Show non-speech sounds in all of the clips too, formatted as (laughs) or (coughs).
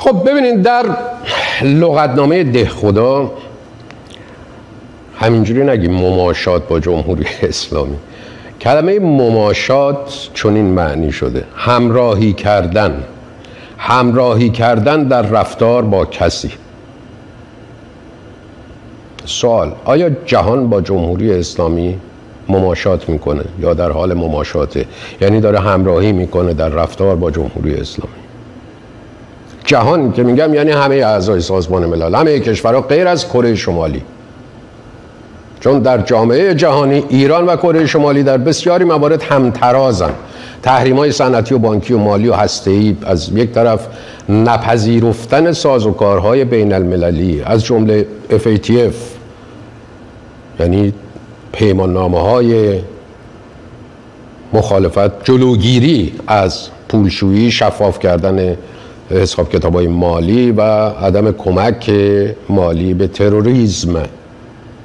خب ببینید در لغتنامه ده خدا همینجوری نگیم مماشات با جمهوری اسلامی. کلمه مماشات چون معنی شده. همراهی کردن. همراهی کردن در رفتار با کسی. سوال آیا جهان با جمهوری اسلامی مماشات می‌کنه یا در حال مماشاته؟ یعنی داره همراهی می‌کنه در رفتار با جمهوری اسلامی. جهان که میگم یعنی همه اعضای سازمان ملل همه کشورها غیر از کره شمالی. چون در جامعه جهانی ایران و کره شمالی در بسیاری موارد همترازن. تحریم های صنعتی و بانکی و مالی و ای از یک طرف نپذیرفتن سازوکارهای بین المللی از جمله FATF یعنی پیمان نامه های مخالفت جلوگیری از پولشویی شفاف کردن حساب کتاب های مالی و عدم کمک مالی به تروریسم.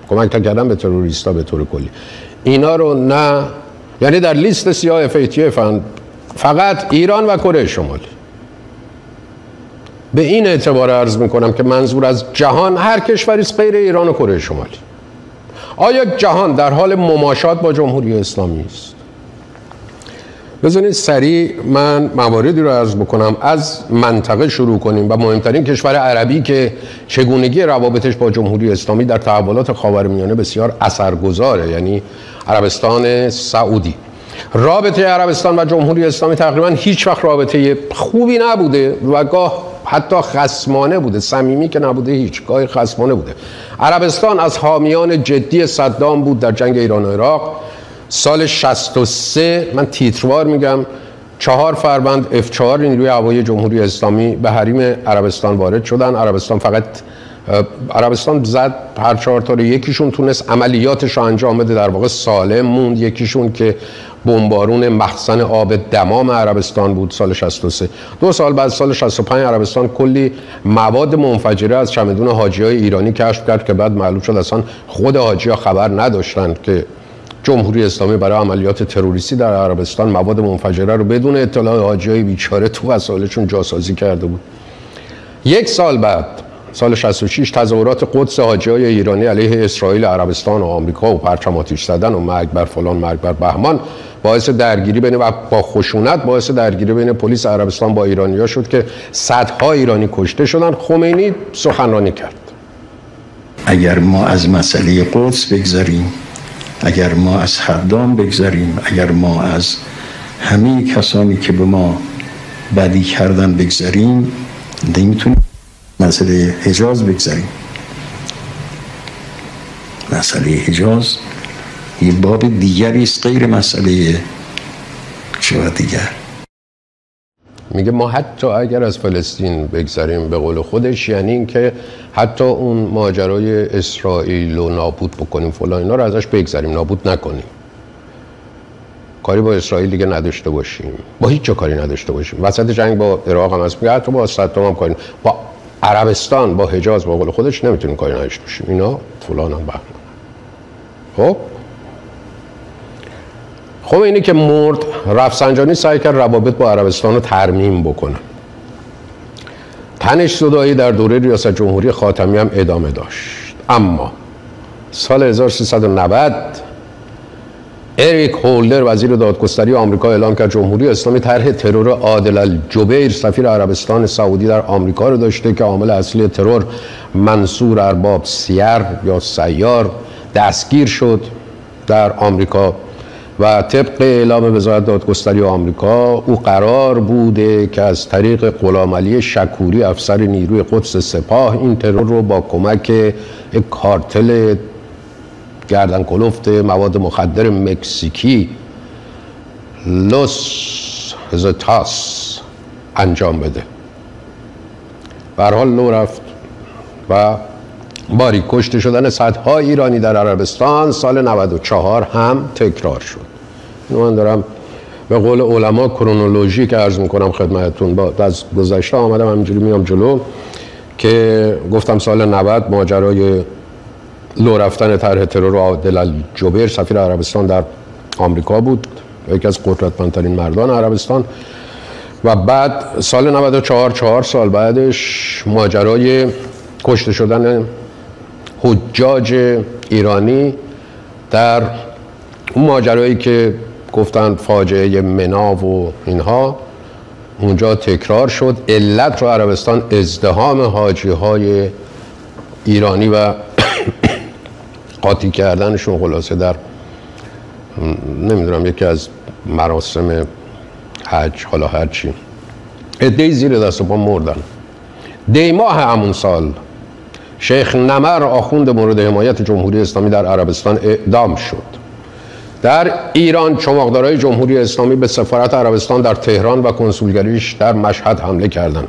کمک کردن به تروریستا به طور کلی. اینا رو نه یعنی در لیست سیاه FATF فقط ایران و کره شمالی به این اعتبار عرض می‌کنم که منظور از جهان هر کشوری غیر ایران و کره شمالی. آیا جهان در حال مماشات با جمهوری اسلامی است؟ بزنید سریع من مواردی رو عرض بکنم. از منطقه شروع کنیم و مهمترین کشور عربی که چگونگی روابطش با جمهوری اسلامی در تحولات خاورمیانه بسیار اثرگذاره یعنی عربستان سعودی. رابطه عربستان و جمهوری اسلامی تقریبا هیچ وقت رابطه خوبی نبوده و گاه حتی خسمانه بوده صمیمی که نبوده هیچ گاهی خسمانه بوده. عربستان از حامیان جدی صدام بود در جنگ ایران و عراق. سال 63 من تیتروار میگم چهار فروند اف 4 نیروی هوایی جمهوری اسلامی به حریم عربستان وارد شدن. عربستان فقط عربستان زد هر چهار تا یکیشون تونست عملیاتش انجام بده. در واقع سالم موند یکیشون که بمبارون مخزن آب دمام عربستان بود سال 63 دو سال بعد سال 65 عربستان کلی مواد منفجره از چمدون حاجی های ایرانی کشف کرد که بعد معلوم شد اصلا خود حاجی ها خبر نداشتند که جمهوری اسلامی برای عملیات تروریستی در عربستان مواد منفجره رو بدون اطلاع حاجی های بیچاره تو وسایلشون جاسازی کرده بود. یک سال بعد سال 66 تظاهرات قدس حاجی های ایرانی علیه اسرائیل عربستان و آمریکا و پرچم آتیش زدن و مرگ بر فلان مرگ بر بهمان باعث درگیری بین و با خشونت باعث درگیری بین پلیس عربستان با ایرانیا شد که صدها ایرانی کشته شدن خمینی سخنرانی کرد. اگر ما از مسئله قدس بگذاریم اگر ما از حدام بگذاریم اگر ما از همه کسانی که به ما بدی کردن بگذاریم نمی‌تونیم مسئله حجاز بگذاریم مسئله حجاز یه باب دیگری است غیر مسئله چه دیگر. میگه ما حتی اگر از فلسطین بگذاریم به قول خودش یعنی اینکه حتی اون ماجرای اسرائیل رو نابود بکنیم فلان اینا رو ازش بگذاریم نابود نکنیم. کاری با اسرائیل دیگه نداشته باشیم. با هیچ کاری نداشته باشیم. وسط جنگ با عراق هم هست. میگه حتی با صدام هم کاری با عربستان با حجاز با قول خودش نمی‌تونیم کاری نداشته باشیم. اینا فلان هم بهمان خب؟ خب اینی که مرد رفسنجانی سعی کرد روابط با عربستان رو ترمیم بکنه. تنش صدایی در دوره ریاست جمهوری خاتمی هم ادامه داشت. اما سال 1390 اریک هولدر وزیر دادگستری آمریکا اعلام کرد جمهوری اسلامی طرح ترور عادل الجبیر سفیر عربستان سعودی در آمریکا رو داشته که عامل اصلی ترور منصور ارباب سیر یا سیار دستگیر شد در آمریکا. و طبق اعلام وزارت دادگستری آمریکا او قرار بوده که از طریق غلام شکوری افسر نیروی قدس سپاه این ترور رو با کمک یک کارتل گردن کلفت مواد مخدر مکزیکی لوس زتاس انجام بده. بر حال لو رفت و باری کشته شدن صدها ایرانی در عربستان سال 94 هم تکرار شد. من دارم به قول علما کرونولوژی که عرض می‌کنم خدمتتون با از گذشته آمدم همینجوری میام جلو که گفتم سال 90 ماجرای لو رفتن طرح ترور عادل جبیر سفیر عربستان در آمریکا بود یکی از قدرتمندترین مردان عربستان. و بعد سال 94 چهار سال بعدش ماجرای کشته شدن حجاج ایرانی در اون ماجرایی که گفتن فاجعه منا و اینها. اونجا تکرار شد. علت رو عربستان ازدهام حاجی های ایرانی و (coughs) قاطی کردنشون خلاصه در نمی‌دونم یکی از مراسم حج حالا هرچی ادهی زیر دست پا مردن. دی ماه همون سال شیخ نمر آخوند مورد حمایت جمهوری اسلامی در عربستان اعدام شد. در ایران چماقدارای جمهوری اسلامی به سفارت عربستان در تهران و کنسولگریش در مشهد حمله کردند.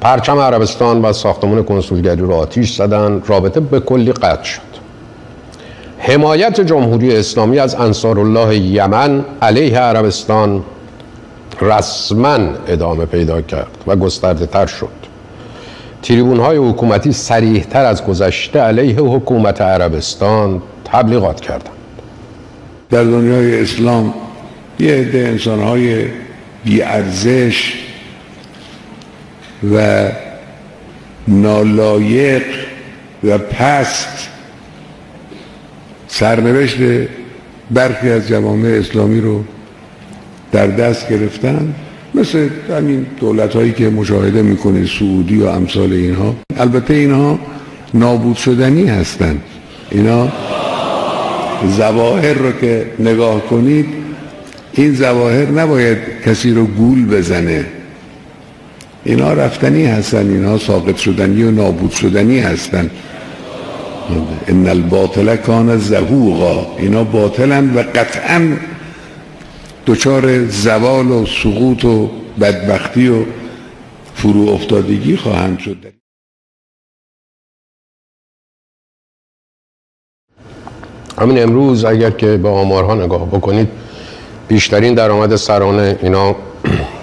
پرچم عربستان و ساختمان کنسولگری را آتیش زدن رابطه به کلی قطع شد. حمایت جمهوری اسلامی از انصار الله یمن علیه عربستان رسما ادامه پیدا کرد و گسترده تر شد. تریبون های حکومتی سریح تر از گذشته علیه حکومت عربستان تبلیغات کردند. در دنیای اسلام یه عده های بیارزش و نالایق و پست سرنوشت برخی از جوامع اسلامی رو در دست گرفتن مثل همین دولت هایی که مشاهده می‌کنه سعودی و امثال اینها. البته اینها نابود شدنی هستند اینا زواهر رو که نگاه کنید این زواهر نباید کسی رو گول بزنه. اینا رفتنی هستن اینا ساقط شدنی و نابود شدنی هستن. ان الباطل کان زهوقا. اینا باطلن و قطعا دچار زوال و سقوط و بدبختی و فرو افتادگی خواهند شد. همین امروز اگر که به آمارها نگاه بکنید بیشترین درآمد سرانه اینا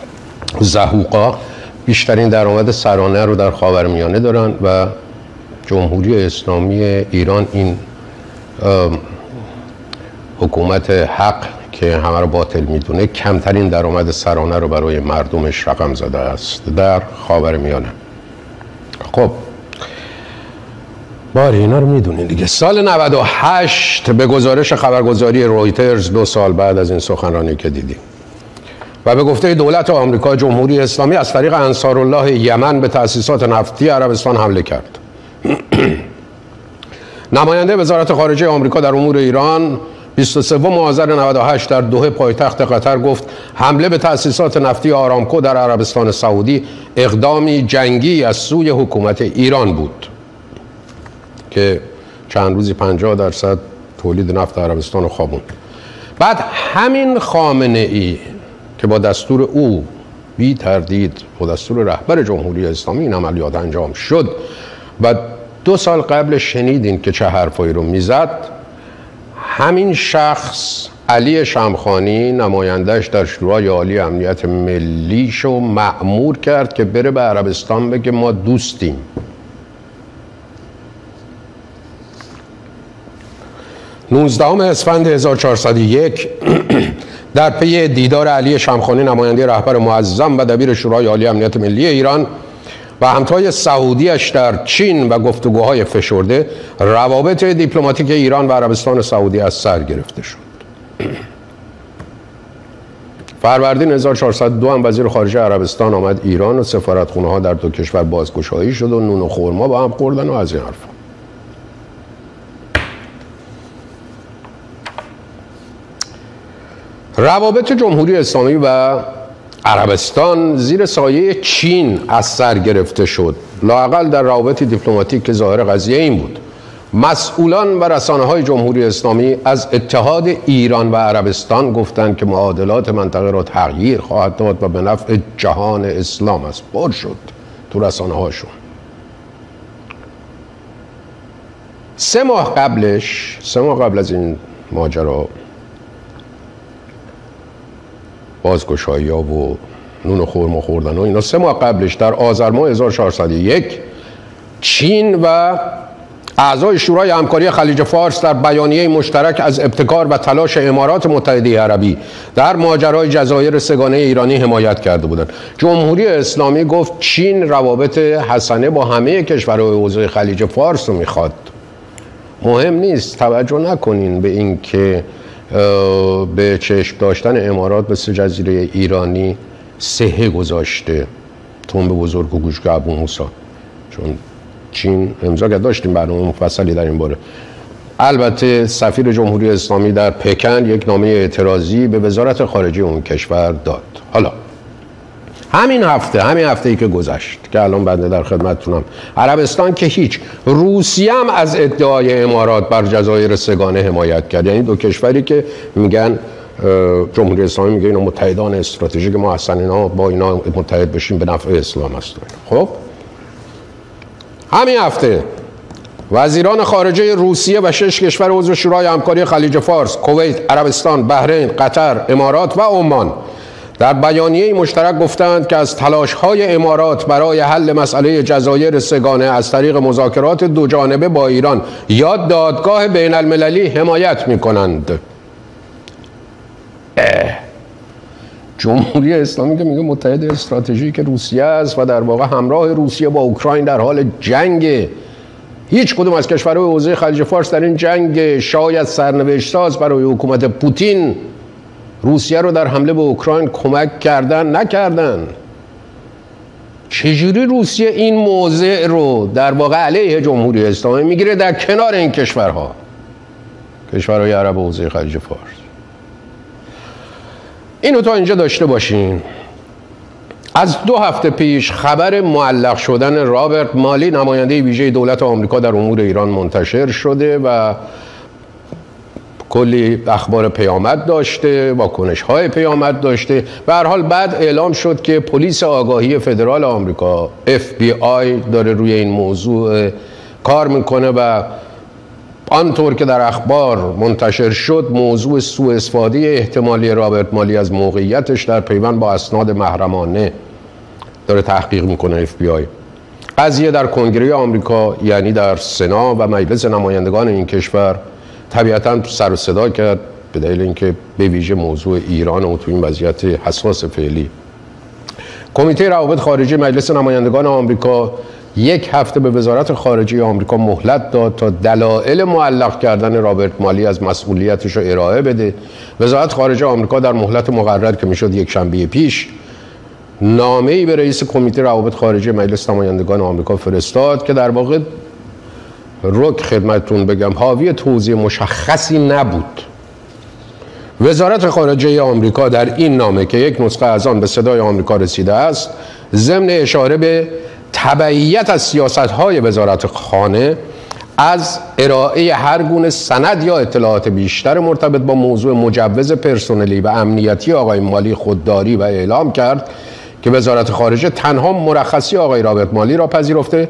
(clears throat) زهوقا بیشترین درآمد سرانه رو در خاورمیانه دارن و جمهوری اسلامی ایران این حکومت حق که همه رو باطل می‌دونه کمترین درآمد سرانه رو برای مردمش رقم زده است در خاورمیانه. خب باری اینا رو می‌دونین دیگه. سال 98 به گزارش خبرگزاری رویترز دو سال بعد از این سخنرانی که دیدیم. و به گفته دولت آمریکا جمهوری اسلامی از طریق انصار الله یمن به تأسیسات نفتی عربستان حمله کرد. (clears throat) نماینده وزارت خارجه آمریکا در امور ایران 23 آذر 98 در دوحه پایتخت قطر گفت حمله به تأسیسات نفتی آرامکو در عربستان سعودی اقدامی جنگی از سوی حکومت ایران بود. که چند روزی 50 درصد تولید نفت عربستان رو خوابوند بعد همین خامنه ای که با دستور او بی تردید با دستور رهبر جمهوری اسلامی این عملیات انجام شد و دو سال قبل شنیدین که چه حرفایی رو می‌زد همین شخص علی شمخانی نمایندهش در شورای عالی امنیت ملیشو معمور کرد که بره به عربستان بگه ما دوستیم. 19 اسفند 1401 (clears throat) در پی دیدار علی شمخانی نماینده رهبر معظم و دبیر شورای عالی امنیت ملی ایران و همتای سعودیش در چین و گفتگوهای فشرده روابط دیپلماتیک ایران و عربستان سعودی از سر گرفته شد. (clears throat) فروردین 1402 هم وزیر خارجه عربستان آمد ایران و سفارت خونه ها در دو کشور بازگشایی شد و نون و خورما با هم خوردن و از این حرفا. روابط جمهوری اسلامی و عربستان زیر سایه چین از سر گرفته شد. لاقل در روابط دیپلماتیک که ظاهر قضیه این بود. مسئولان و رسانه های جمهوری اسلامی از اتحاد ایران و عربستان گفتند که معادلات منطقه را تغییر خواهد داد و به نفع جهان اسلام است بار شد تو رسانه هاشون سه ماه قبلش سه ماه قبل از این ماجرا بازگشایی ها و نون و خورما خوردن و اینا. سه ماه قبلش در آذر ماه 1401 چین و اعضای شورای همکاری خلیج فارس در بیانیه مشترک از ابتکار و تلاش امارات متحده عربی در ماجرای جزایر سگانه ایرانی حمایت کرده بودند. جمهوری اسلامی گفت چین روابط حسنه با همه کشورهای حوزه خلیج فارس رو می‌خواد. مهم نیست توجه نکنین به اینکه به چشم داشتن امارات به سه جزیره ایرانی سهه گذاشته. تون به بزرگ و گوشگاه ابو موسا چون چین امضا کرد داشتیم برنامه مفصلی در این باره. البته سفیر جمهوری اسلامی در پکن یک نامه اعتراضی به وزارت خارجه اون کشور داد. حالا همین هفته همین هفته ای که گذشت که الان بنده در خدمتتونم. عربستان که هیچ روسیه هم از ادعای امارات بر جزایر سگانه حمایت کرد. یعنی دو کشوری که میگن جمهوری اسلامی میگه اینا متحدان استراتژیک ما اصلا اینا با اینا متحد بشیم به نفع اسلام است. خب؟ همین هفته وزیران خارجه روسیه و شش کشور عضو شورای همکاری خلیج فارس، کویت، عربستان، بحرین، قطر، امارات و عمان در بیانیه مشترک گفتند که از تلاش های امارات برای حل مسئله جزایر سگانه از طریق مذاکرات دو جانبه با ایران یا دادگاه بین المللی حمایت می کنند. جمهوری اسلامی که میگه متحد استراتژیک روسیه است و در واقع همراه روسیه با اوکراین در حال جنگ هیچ کدوم از کشورهای حوزه خلیج فارس در این جنگ شاید سرنوشت ساز برای حکومت پوتین روسیه رو در حمله به اوکراین کمک کردن نکردن. چجوری روسیه این موضع رو در واقع علیه جمهوری اسلامی می‌گیره در کنار این کشورها؟ کشورهای عرب حوزه خلیج فارس. اینو تا اینجا داشته باشین. از دو هفته پیش خبر معلق شدن رابرت مالی نماینده ویژه دولت آمریکا در امور ایران منتشر شده و کلی اخبار پیامد داشته واکنش های پیامد داشته. به حال بعد اعلام شد که پلیس آگاهی فدرال آمریکا FBI داره روی این موضوع کار می‌کنه و آنطور که در اخبار منتشر شد موضوع سوء استفاده احتمالی رابرت مالی از موقعیتش در پیوند با اسناد محرمانه داره تحقیق می‌کنه اف بی آی قضیه در کنگره آمریکا یعنی در سنا و مجلس نمایندگان این کشور طبیعتا سر و صدا کرد به دلیل اینکه به ویژه موضوع ایران و تو این وضعیت حساس فعلی. کمیته روابط خارجی مجلس نمایندگان آمریکا یک هفته به وزارت خارجه آمریکا مهلت داد تا دلایل معلق کردن رابرت مالی از مسئولیتش رو ارائه بده. وزارت خارجه آمریکا در مهلت مقرر که می‌شد یک شنبه پیش نامه ای به رئیس کمیته روابط خارجی مجلس نمایندگان آمریکا فرستاد که در واقع رک خدمتتون بگم حاوی توضیح مشخصی نبود. وزارت خارجه آمریکا در این نامه که یک نسخه از آن به صدای آمریکا رسیده است ضمن اشاره به تبعیت از سیاست های وزارت خانه از ارائه هر گونه سند یا اطلاعات بیشتر مرتبط با موضوع مجوز پرسنلی و امنیتی آقای مالی خودداری و اعلام کرد که وزارت خارجه تنها مرخصی آقای رابط مالی را پذیرفته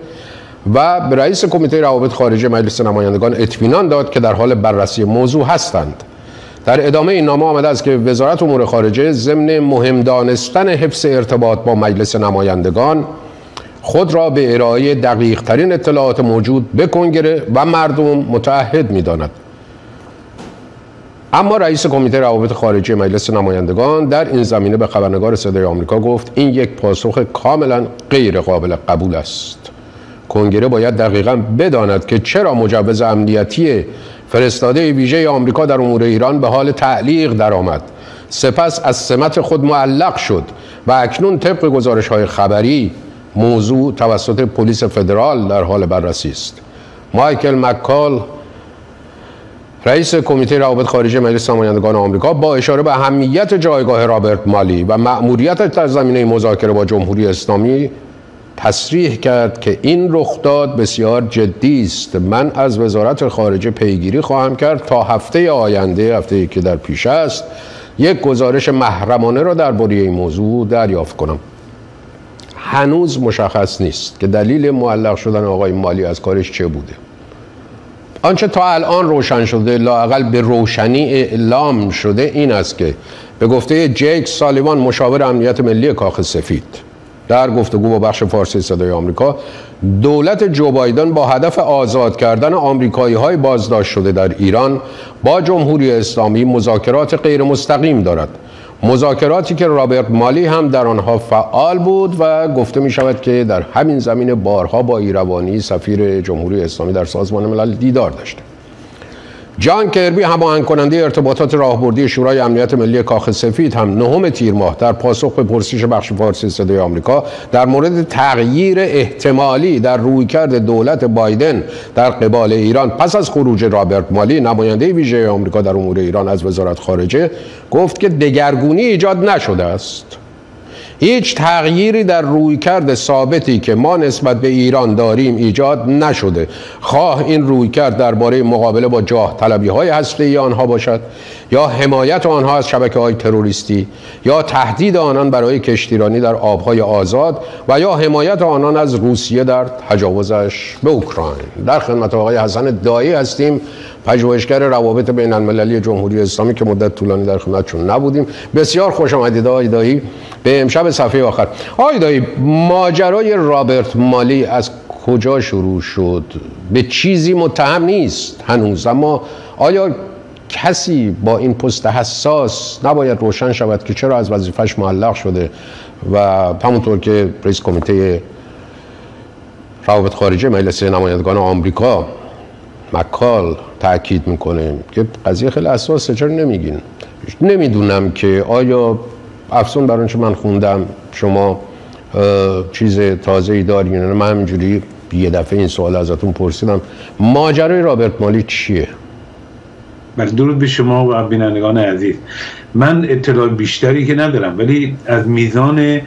و به رئیس کمیته روابط خارجه مجلس نمایندگان اطمینان داد که در حال بررسی موضوع هستند در ادامه این نامه آمده است که وزارت امور خارجه ضمن مهم دانستن حفظ ارتباط با مجلس نمایندگان خود را به ارائه دقیق ترین اطلاعات موجود به کنگره و مردم متعهد می داند. اما رئیس کمیته روابط خارجی مجلس نمایندگان در این زمینه به خبرنگار صدای آمریکا گفت این یک پاسخ کاملا غیر قابل قبول است کنگره باید دقیقا بداند که چرا مجوز امنیتی فرستاده ویژه آمریکا در امور ایران به حال تعلیق درآمد. سپس از سمت خود معلق شد و اکنون طبق گزارش های خبری موضوع توسط پلیس فدرال در حال بررسی است. مایکل مکال رئیس کمیته روابط خارجی مجلس نمایندگان آمریکا با اشاره به اهمیت جایگاه رابرت مالی و مأموریتش در زمینه مذاکره با جمهوری اسلامی تصریح کرد که این رخداد بسیار جدی است. من از وزارت خارجه پیگیری خواهم کرد تا هفته آینده هفته که در پیش است یک گزارش محرمانه را درباره این موضوع دریافت کنم. هنوز مشخص نیست که دلیل معلق شدن آقای مالی از کارش چه بوده. آنچه تا الان روشن شده لاقل به روشنی اعلام شده این است که به گفته جیک سالیوان مشاور امنیت ملی کاخ سفید در گفتگو با بخش فارسی صدای آمریکا دولت جو بایدن با هدف آزاد کردن آمریکایی های بازداشت شده در ایران با جمهوری اسلامی مذاکرات غیر مستقیم دارد. مذاکراتی که رابرت مالی هم در آنها فعال بود و گفته می شود که در همین زمین بارها با ایروانی سفیر جمهوری اسلامی در سازمان ملل دیدار داشته. جان کربی هماهنگ کننده ارتباطات راهبردی شورای امنیت ملی کاخ سفید هم نهم تیر ماه در پاسخ به پرسش بخش فارسی صدای آمریکا در مورد تغییر احتمالی در رویکرد دولت بایدن در قبال ایران پس از خروج رابرت مالی نماینده ویژه آمریکا در امور ایران از وزارت خارجه گفت که دگرگونی ایجاد نشده است. هیچ تغییری در رویکرد ثابتی که ما نسبت به ایران داریم ایجاد نشده. خواه این رویکرد درباره مقابله با جاه طلبی های هسته آنها باشد یا حمایت آنها از شبکه های تروریستی یا تهدید آنان برای کشتیرانی در آبهای آزاد و یا حمایت آنان از روسیه در تجاوزش به اوکراین. در خدمت آقای حسن دایی هستیم. پژوهشگر روابط بین المللی جمهوری اسلامی که مدت طولانی در خدمتشون نبودیم. بسیار خوش آمدید آقای دایی. به امشب صفحه آخر. آقای دایی ماجرای رابرت مالی از کجا شروع شد؟ به چیزی متهم نیست هنوز اما آیا کسی با این پست حساس نباید روشن شود که چرا از وظیفش معلق شده و همونطور که رئیس کمیته روابط خارجه مجلس نمایندگان آمریکا مکال تاکید می‌کنه که قضیه خیلی اساسه چرا نمیگین؟ نمی‌دونم که آیا افسون بر من خوندم شما چیز تازه ای دارین من همینجوری یه دفعه این سوال ازتون پرسیدم. ماجرای رابرت مالی چیه؟ بله درود به شما و بینندگان عزیز. من اطلاع بیشتری که ندارم ولی از میزان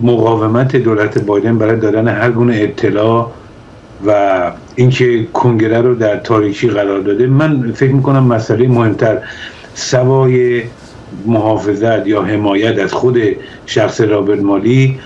مقاومت دولت بایدن برای دادن هر گونه اطلاع و اینکه کنگره رو در تاریکی قرار داده من فکر می‌کنم مسئله مهمتر سوای محافظت یا حمایت از خود شخص رابرت مالی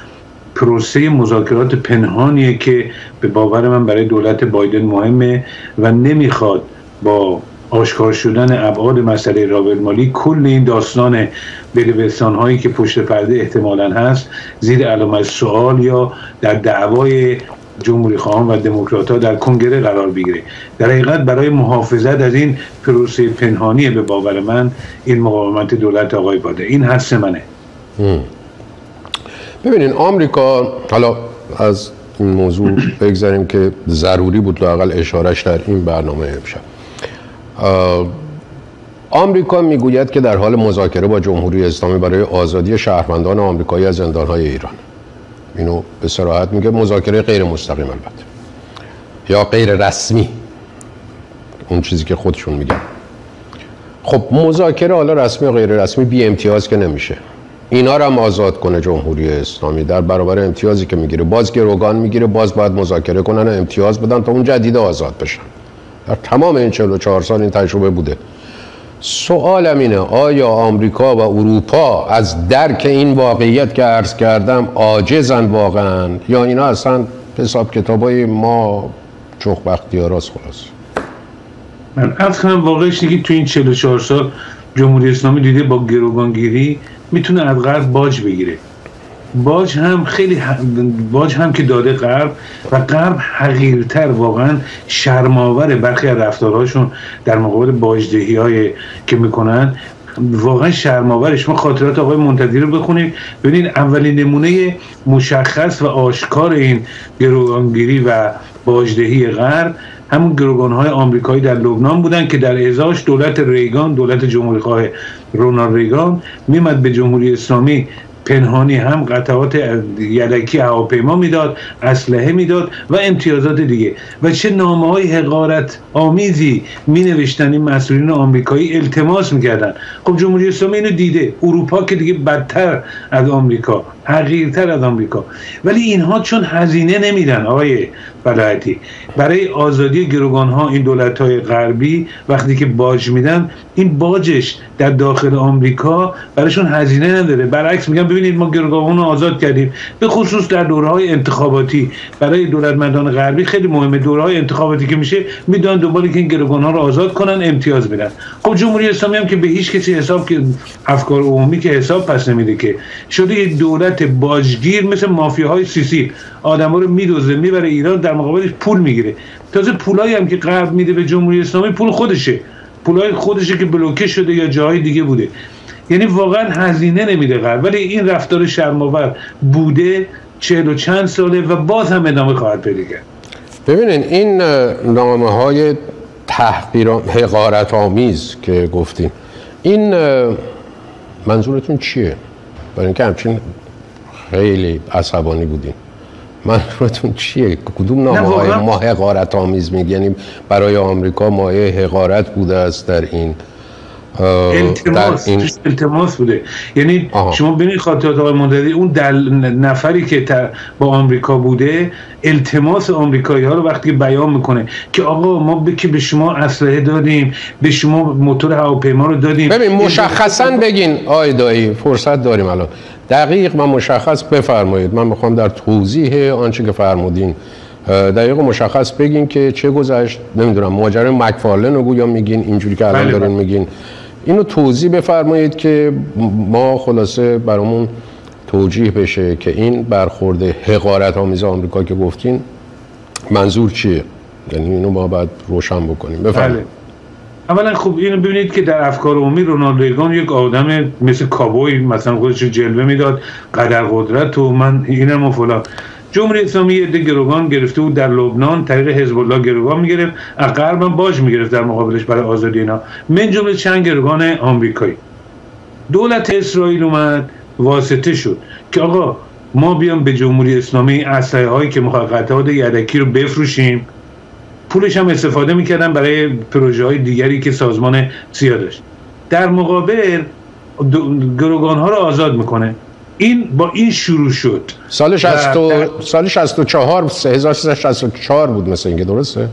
پروسه مذاکرات پنهانیه که به باور من برای دولت بایدن مهمه و نمی‌خواد با آشکار شدن ابعاد مسئله رابرت مالی کل این داستان بلوستان هایی که پشت پرده احتمالا هست زیر علامت سوال یا در دعوای جمهوری خواهان و دموکرات ها در کنگره قرار بگیره. در حقیقت برای محافظت از این پروسه پنهانی به باور من این مقاومت دولت آقای باده. این حس منه. ببینین آمریکا حالا از این موضوع بگذاریم که ضروری بود لاقل اشارش در این برنامه امشب آمریکا می‌گوید که در حال مذاکره با جمهوری اسلامی برای آزادی شهروندان آمریکایی از زندانهای ایران. اینو به صراحت میگه مذاکره غیر مستقیم البته. یا غیر رسمی. اون چیزی که خودشون میگن. خب مذاکره حالا رسمی و غیر رسمی بی امتیاز که نمیشه. اینا رو هم آزاد کنه جمهوری اسلامی. در برابر امتیازی که می‌گیره. باز گروگان می‌گیره باز باید مذاکره کنن و امتیاز بدن تا اون جدید آزاد بشن. در تمام این 44 سال این تجربه بوده. سوالم اینه آیا آمریکا و اروپا از درک این واقعیت که عرض کردم عاجزن واقعا؟ یا اینا اصلا حساب کتابای ما چخ بختیاراست خلاص من از کنم واقعش دیگه تو این 44 سال جمهوری اسلامی دیده با گروگانگیری می‌تونه از غرب باج بگیره. باج هم خیلی باج هم که داده غرب و غرب حقیرتر واقعا شرماور برخی از رفتارهاشون در مقابل باجدهی های که می‌کنن. واقعا شرماورش ما خاطرات آقای منتظری رو بخونیم. ببینید اولین نمونه مشخص و آشکار این گروگانگیری و باجدهی غرب همون گروگان های آمریکایی در لبنان بودن که در ازاش دولت ریگان دولت جمهوری خواه رونالد ریگان میمد به جمهوری اسلامی پنهانی هم قطعات یلکی هواپیما می‌داد اسلحه می‌داد و امتیازات دیگه. و چه نامه های حقارت آمیزی می نوشتن این مسئولین آمریکایی التماس می‌کردن. خب جمهوری اسلامی اینو دیده. اروپا که دیگه بدتر از آمریکا. حقیرتر از آمریکا. ولی اینها چون هزینه نمیدن آقای بلایتی برای آزادی گروگان ها این دولت های غربی وقتی که باج میدن این باجش در داخل آمریکا برایشون هزینه نداره. برعکس میگن ببینید ما گروگان رو آزاد کردیم. به خصوص در دوره های انتخاباتی. برای دولت مدان غربی خیلی مهمه. دوره های انتخاباتی که میشه می‌دونن دنبال که این گروگان ها رو آزاد کنن امتیاز بدن. خب جمهوری اسلامی هم که به هیچ کسی حساب که افکار عمومی که حساب پس نمیده که. شده یه دولت دولت باجگیر مثل مافیاهای سیسی. آدما رو میدوزه می‌بره ایران در مقابلش پول می‌گیره. تازه پولایی هم که غرب میده به جمهوری اسلامی پول خودشه. پولای خودشه که بلوکه شده یا جاهای دیگه بوده. یعنی واقعا هزینه نمیده غرب ولی این رفتار شرماور بوده چهل و چند ساله و باز هم ادامه خواهد پیدا کرد. ببینین این نامه های تحقیر حقارت آمیز که گفتیم این منظورتون چیه؟ برای اینکه همچین خیلی عصبانی بودین منظورتون (laughs) چیه؟ کدوم نامه های ما حقارت آمیز میگه؟ یعنی برای آمریکا مایه حقارت بوده است در این التماس این... التماس بوده. یعنی آها. شما ببینید خاطرات آقای مندری اون دل... نفری که با آمریکا بوده التماس آمریکایی ها رو وقتی بیان می‌کنه که آقا ما ب... که به شما اسلحه دادیم به شما موتور هواپیما رو دادیم. ببین مشخصا بگین آی دایی فرصت داریم الان. دقیق من مشخص بفرمایید. من می‌خوام در توضیح آنچه که فرمودین دقیق مشخص بگین که چه گذشت. نمی‌دونم ماجرای مکفارلن رو گویا میگین اینجوری که الان بله دارین بله. میگین. اینو توضیح بفرمایید که ما خلاصه برامون توجیه بشه که این برخورد حقارت آمیز آمریکا که گفتین منظور چیه؟ یعنی اینو ما باید روشن بکنیم. بفرمایید. بله. اولا خوب اینو ببینید که در افکار عمومی رونالد ریگان یک آدم مثل کابوی مثلا خودش جلوه می‌داد قدر قدرت و من اینم و فلان. جمهوری اسلامی یه گروگان گرفته بود در لبنان طریق حزب الله گروگان می‌گرفت از غرب باج می‌گرفت در مقابلش برای آزادی اینا. من جمله چند گروگان آمریکایی. دولت اسرائیل اومد واسطه شد که آقا ما بیام به جمهوری اسلامی اسلحه هایی که مخاطرات یدکی رو بفروشیم. پولش هم استفاده می‌کردن برای پروژه های دیگری که سازمان سیا داشت. در مقابل گروگان ها رو آزاد می‌کنه. این با این شروع شد. سال 60 سال 64 1364 بود مثل اینکه درسته؟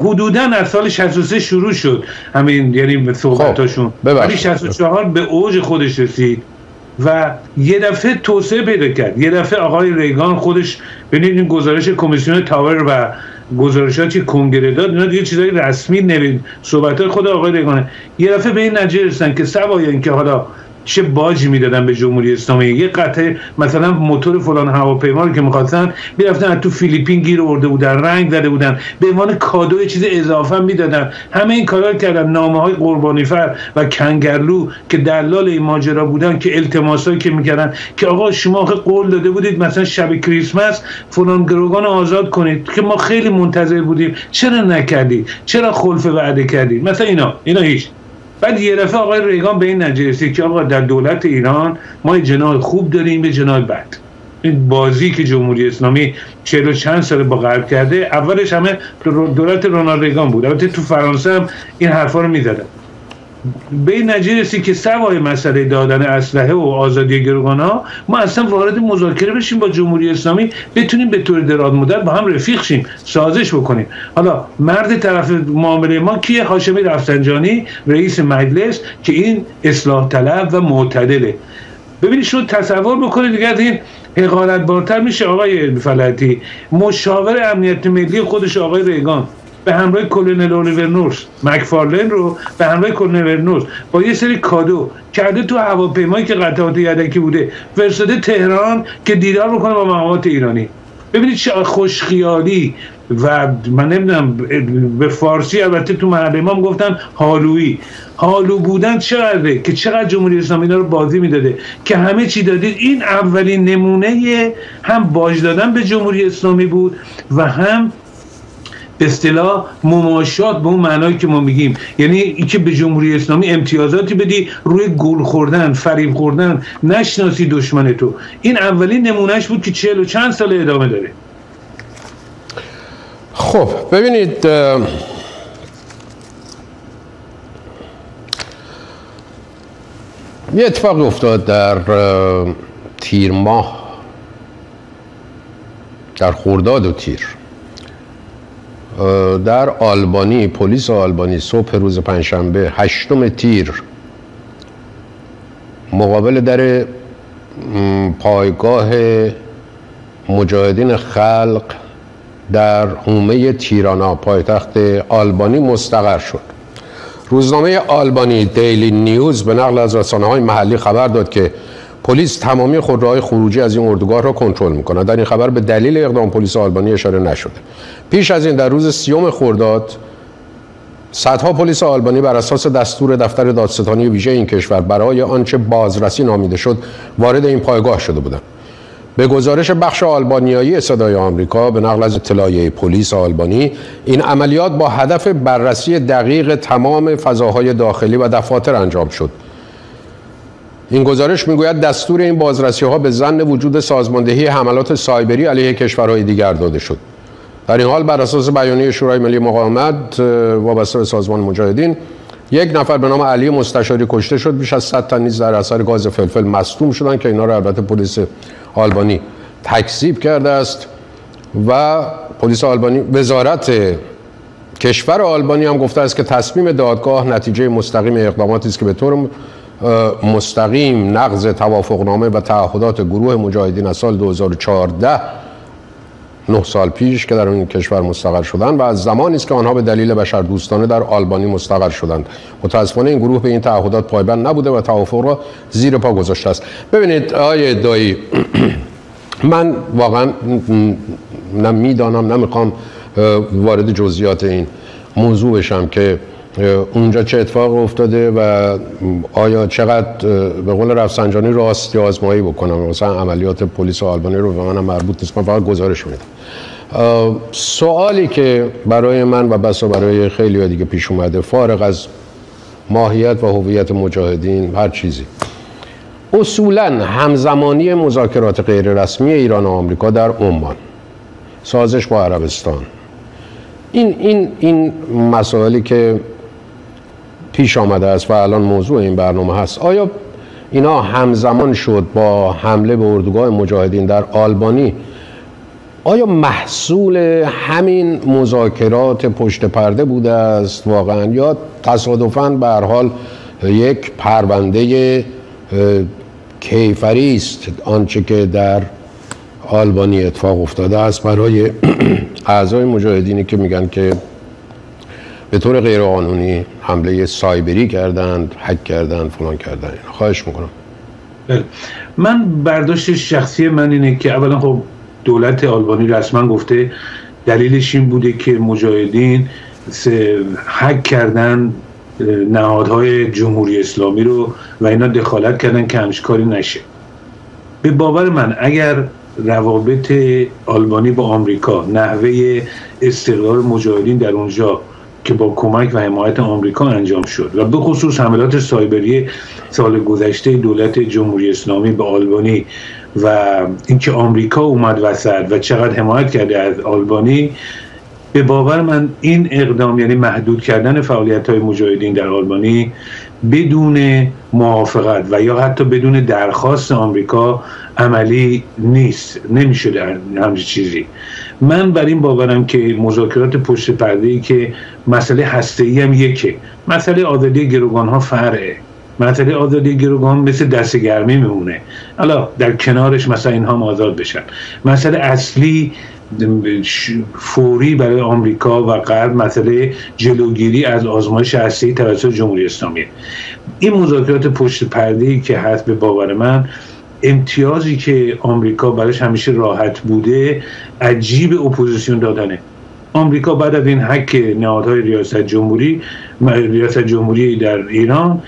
حدودا از سال 63 شروع شد. همین یعنی صحبتاشون. خب. ولی 64 به اوج خودش رسید. و یه دفعه توسعه پیدا کرد. یه دفعه آقای ریگان خودش ببینید این گزارش کمیسیون تاور و گزارشات که کنگره داد اینا دیگه چیزای رسمی نوید صحبت خود آقای ریگانه. یه دفعه به این نتیجه رسیدن که سوای اینکه حالا چه باجی می‌دادن به جمهوری اسلامی؟ یه قطعه مثلا موتور فلان هواپیما رو که می‌خواستن می‌رفتن از تو فیلیپین گیر آورده بودن رنگ زده بودن به عنوان کادو چیز اضافه می‌دادن. همه این کارا کردن. نامه های قربانی فر و کنگرلو که دلال این ماجرا بودن که التماسایی که می‌کردن که آقا شما قول داده بودید مثلا شب کریسمس فلان گروگان آزاد کنید که ما خیلی منتظر بودیم. چرا نکردید چرا خلف وعده کردید مثلا اینا. اینا هیچ. بعد یه دفعه آقای ریگان به این نتیجه که آقا در دولت ایران ما جناح خوب داریم به جناح بد. این بازی که جمهوری اسلامی چهل و چند سال با غرب کرده اولش همه دولت رونالد ریگان بود. البته تو فرانسه هم این حرفا رو می‌زدن. به این نتیجه که سوای مسئله دادن اسلحه و آزادی گروگان ها ما اصلا وارد مذاکره بشیم با جمهوری اسلامی بتونیم به طور دراز مدت با هم رفیق شیم سازش بکنیم. حالا مرد طرف معامله ما کیه؟ هاشمی رفسنجانی رئیس مجلس که این اصلاح طلب و معتدله. ببینید شما تصور بکنید دیگه این حقارت بارتر میشه آقای فلتی مشاور امنیت ملی خودش آقای ریگان. به همراه کلونل الیور نورس. مکفارلن رو به همراه کلونل نورس. با یه سری کادو کرده تو هواپیمایی که قطعات یدکی بوده. فرستاده تهران که دیدار بکنه با مقامات ایرانی. ببینید چه خوشخیالی و من نمی‌دونم به فارسی البته تو محله ما گفتن حالویی حالو بودن چقدره؟ که چقدر جمهوری اسلامی رو بازی می‌داده. که همه چی دادید. این اولین نمونه هم باج دادن به جمهوری اسلامی بود و هم به اصطلاح مماشات به اون معنایی که ما میگیم. یعنی اینکه به جمهوری اسلامی امتیازاتی بدی روی گول خوردن فریب خوردن نشناسی دشمن تو. این اولین نمونهش بود که چهل و چند سال ادامه داره. خب ببینید یه اتفاق افتاد در تیر ماه در خورداد و تیر. در آلبانی پلیس آلبانی صبح روز پنجشنبه هشتم تیر مقابل در پایگاه مجاهدین خلق در حومه تیرانا پایتخت آلبانی مستقر شد. روزنامه آلبانی دیلی نیوز به نقل از رسانه های محلی خبر داد که پلیس تمامی خودروهای خروجی از این اردوگاه را کنترل می‌کنه در این خبر به دلیل اقدام پلیس آلبانی اشاره نشده. پیش از این در روز سیوم خرداد صدها پلیس آلبانی بر اساس دستور دفتر دادستانی ویژه این کشور برای آنچه بازرسی نامیده شد وارد این پایگاه شده بودند. به گزارش بخش آلبانیایی صدای آمریکا به نقل از اطلاعیه پلیس آلبانی این عملیات با هدف بررسی دقیق تمام فضاهای داخلی و دفاتر انجام شد. این گزارش می‌گوید دستور این بازرسی ها به زن وجود سازماندهی حملات سایبری علیه کشورهای دیگر داده شد. در این حال بر اساس بیانیه شورای ملی مقاومت وابسته به سازمان مجاهدین یک نفر به نام علی مستشاری کشته شد بیش از 100 تن نیز در اثر گاز فلفل مصدوم شدند که اینا را البته پلیس آلبانی تکذیب کرده است و پلیس آلبانی وزارت کشور آلبانی هم گفته است که تصمیم دادگاه نتیجه مستقیم اقداماتی است که به طور مستقیم نقض توافقنامه و تعهدات گروه مجاهدین از سال 2014 نه سال پیش که در این کشور مستقر شدند و از زمانی است که آنها به دلیل بشر دوستانه در آلبانی مستقر شدند. متاسفانه این گروه به این تعهدات پایبند نبوده و توافق را زیر پا گذاشته است. ببینید آیه دایی (clears throat) من واقعا نه می‌دانم نمی‌خوام وارد جزئیات این موضوع بشم که اونجا چه اتفاق افتاده و آیا چقدر به قول رفسنجانی راستی آزمایی بکنم؟ مثلا عملیات پلیس آلبانی رو به منم مربوط نیست من فقط گزارش میدم. سوالی که برای من و بسا برای خیلی دیگه پیش اومده فارغ از ماهیت و هویت مجاهدین هر چیزی. اصولا همزمانی مذاکرات غیر رسمی ایران و آمریکا در عمان سازش با عربستان. این این این مسائلی که پیش آمده است و الان موضوع این برنامه هست. آیا اینا همزمان شد با حمله به اردوگاه مجاهدین در آلبانی؟ آیا محصول همین مذاکرات پشت پرده بوده است واقعا؟ یا تصادفاً به هر حال یک پرونده کیفری است آنچه که در آلبانی اتفاق افتاده است برای (clears throat) اعضای مجاهدینی که میگن که به طور غیرقانونی حمله سایبری کردند حک کردند فلان کردن خواهش می‌کنم. بله. من برداشت شخصی من اینه که اولا خب دولت آلبانی رسما گفته دلیلش این بوده که مجاهدین حک کردن نهادهای جمهوری اسلامی رو و اینا دخالت کردن که همش کاری نشه. به باور من اگر روابط آلبانی با آمریکا نحوه استقرار مجاهدین در اونجا که با کمک و حمایت آمریکا انجام شد و به خصوص حملات سایبری سال گذشته دولت جمهوری اسلامی به آلبانی و اینکه آمریکا اومد وسط و چقدر حمایت کرده از آلبانی به باور من این اقدام یعنی محدود کردن فعالیت های مجاهدین در آلبانی بدون موافقت و یا حتی بدون درخواست آمریکا عملی نیست نمیشه همچین چیزی. من بر این باورم که مذاکرات پشت پرده ای که مسئله هسته ای هم یکه. مسئله آزادی گروگان ها فرعه. مسئله آزادی گروگان مثل دست گرمی میمونه. حالا در کنارش مثلا اینها آزاد بشن. مسئله اصلی فوری برای آمریکا و غرب مسئله جلوگیری از آزمایش هسته‌ای توسط جمهوری اسلامی. این مذاکرات پشت پرده که هست به باور من امتیازی که آمریکا براش همیشه راحت بوده عجیب اپوزیسیون دادنه. آمریکا بعد از این حک نهادهای ریاست جمهوری ریاست جمهوری در ایران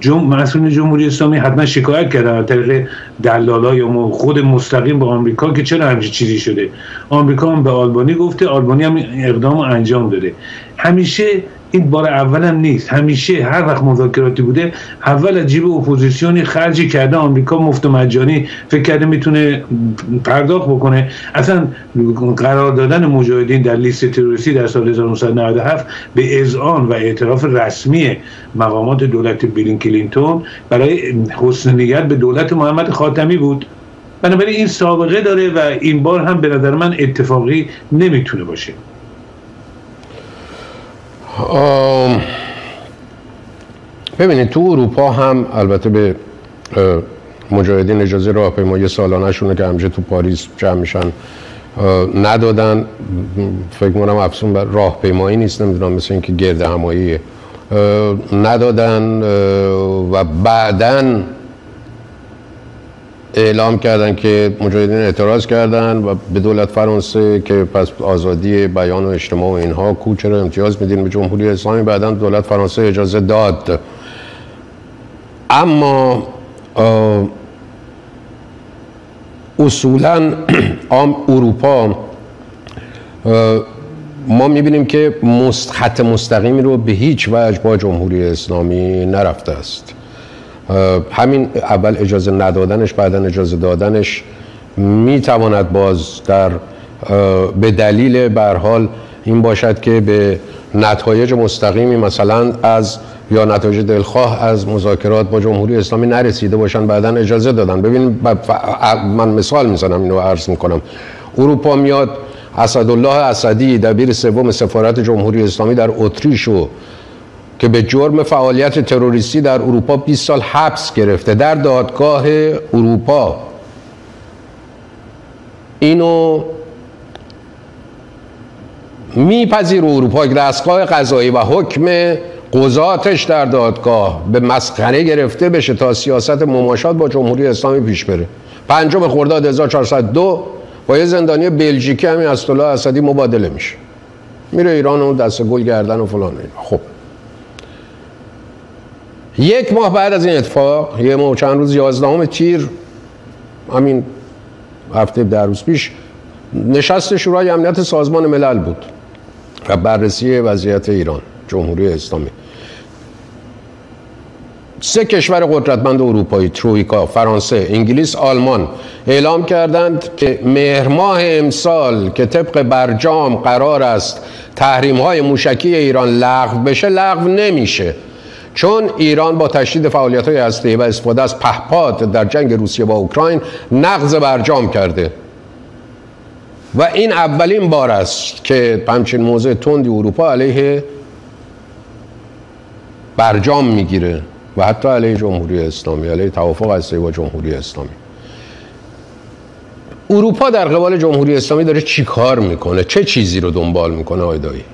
جم... مسئول جمهوری اسلامی حتما شکایت کردن از طریق دلالا یا خود مستقیم به آمریکا که چرا همچین چیزی شده؟ آمریکا هم به آلبانی گفته آلبانی هم اقدام انجام داده. همیشه این بار اول هم نیست. همیشه هر وقت مذاکراتی بوده اول از جیب اپوزیسیونی خرجی کرده آمریکا مفت و مجانی فکر کرده می‌تونه پرداخت بکنه. اصلا قرار دادن مجاهدین در لیست تروریستی در سال 1997 به اذعان و اعتراف رسمی مقامات دولت بیلین کلینتون برای حسن نیت به دولت محمد خاتمی بود. بنابراین این سابقه داره و این بار هم به نظر من اتفاقی نمی‌تونه باشه. ببینید تو اروپا هم البته به مجاهدین اجازه سالانه شونه که همجه تو پاریس جمع میشن ندادن. فکر کنم افسون بر راهپیمایی نیست نمی‌دونم مثل اینکه گرد همایی ندادن و بعدا اعلام کردن که مجاهدین اعتراض کردن و به دولت فرانسه که پس آزادی بیان و اجتماع و اینها کوچه رو امتیاز میدین به جمهوری اسلامی. بعدا دولت فرانسه اجازه داد. اما اصولا (clears throat) اروپا ما می‌بینیم که خط مستقیمی رو به هیچ وجه با جمهوری اسلامی نرفته است. همین اول اجازه ندادنش بعدا اجازه دادنش می‌تواند باز در به دلیل برحال این باشد که به نتایج مستقیمی مثلا از یا نتایج دلخواه از مذاکرات با جمهوری اسلامی نرسیده باشن بعدا اجازه دادن. ببین من مثال می‌زنم اینو عرض می‌کنم. اروپا میاد اسدالله اسدی دبیر سوم سفارت جمهوری اسلامی در اتریش و که به جرم فعالیت تروریستی در اروپا 20 سال حبس گرفته در دادگاه اروپا. اینو میپذیر اروپا دستگاه قضایی و حکم قضاتش در دادگاه به مسخره گرفته بشه تا سیاست مماشات با جمهوری اسلامی پیش بره. پنجم خرداد 1402 با یه زندانی بلژیکی همین اسدالله اسدی مبادله میشه. میره ایران و دست گل گردن و فلان خب. یک ماه بعد از این اتفاق یه ماه چند روز یازدهم تیر همین هفته در روز پیش نشست شورای امنیت سازمان ملل بود و بررسی وضعیت ایران جمهوری اسلامی. سه کشور قدرتمند اروپایی ترویکا فرانسه انگلیس آلمان اعلام کردند که مهر ماه امسال که طبق برجام قرار است تحریم های موشکی ایران لغو بشه لغو نمیشه. چون ایران با تشدید فعالیت های هسته و استفاده از پهپاد در جنگ روسیه با اوکراین نقض برجام کرده. و این اولین بار است که همچین موضع تندی اروپا علیه برجام می‌گیره و حتی علیه جمهوری اسلامی علیه توافق هسته با جمهوری اسلامی. اروپا در قبال جمهوری اسلامی داره چی کار می‌کنه؟ چه چیزی رو دنبال می‌کنه آیدایی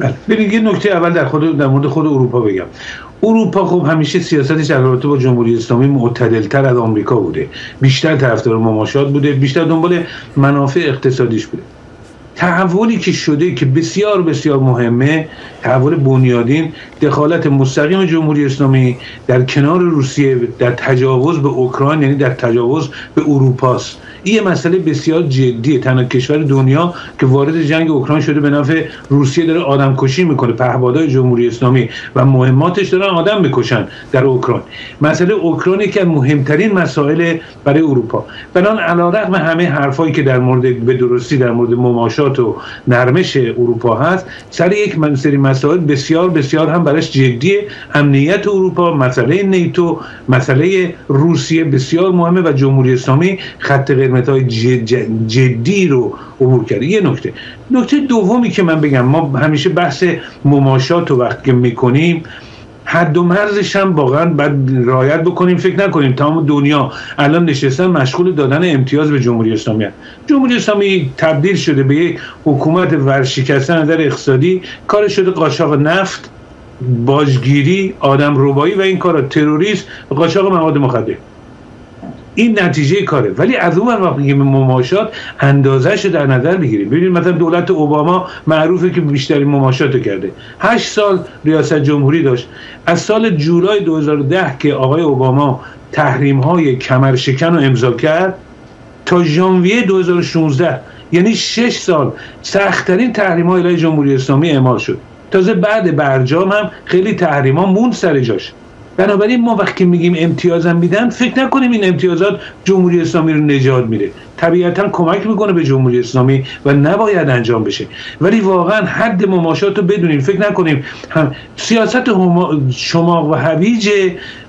بله. ببینید یه نکته اول در خود در مورد خود اروپا بگم. اروپا خب همیشه سیاستش در رابطه با جمهوری اسلامی معتدلتر از آمریکا بوده. بیشتر طرفدار مماشات بوده. بیشتر دنبال منافع اقتصادیش بوده. تحولی که شده که بسیار بسیار مهمه تحول بنیادین دخالت مستقیم جمهوری اسلامی در کنار روسیه در تجاوز به اوکراین یعنی در تجاوز به اروپاست. این یه مسئله بسیار جدیه. تنها کشور دنیا که وارد جنگ اوکراین شده به نفع روسیه داره آدم کشی می‌کنه پهپادهای جمهوری اسلامی و مهماتش دارن آدم می‌کشن در اوکراین. مسئله اوکراین که مهمترین مسائل برای اروپا. بنان علیرغم همه حرفایی که در مورد به درستی در مورد مماشات و نرمش اروپا هست سر یک سری مسائل بسیار بسیار هم برایش جدیه. امنیت اروپا مسئله نیتو مسئله روسیه بسیار مهمه و جمهوری اسلامی خط قرمز های جدی رو عبور کرده یه نکته. نکته دومی که من بگم ما همیشه بحث مماشات و وقت که می‌کنیم حد و مرزش هم واقعا باید رعایت بکنیم فکر نکنیم. تمام دنیا الان نشستن مشغول دادن امتیاز به جمهوری اسلامی هست. جمهوری اسلامی تبدیل شده به یک حکومت ورشکسته نظر اقتصادی. کار شده قاچاق نفت باجگیری آدم روبایی و این کارا. تروریست قاچاق مواد مخدر. این نتیجه کاره. ولی از اون وقت میگیم مماشات اندازش در نظر بگیریم ببینید مثلا دولت اوباما معروفه که بیشترین مماشات کرده. هشت سال ریاست جمهوری داشت. از سال جولای 2010 که آقای اوباما تحریم های کمرشکن رو امضا کرد تا ژانویه 2016 یعنی شش سال سختترین تحریم های جمهوری اسلامی اعمال شد. تازه بعد برجام هم خیلی تحریم ها موند سر جاش. بنابراین ما وقتی میگیم امتیازم میدن فکر نکنیم این امتیازات جمهوری اسلامی رو نجات میده. طبیعتا کمک می‌کنه به جمهوری اسلامی و نباید انجام بشه. ولی واقعا حد مماشات رو بدونیم. فکر نکنیم هم سیاست شما و هویج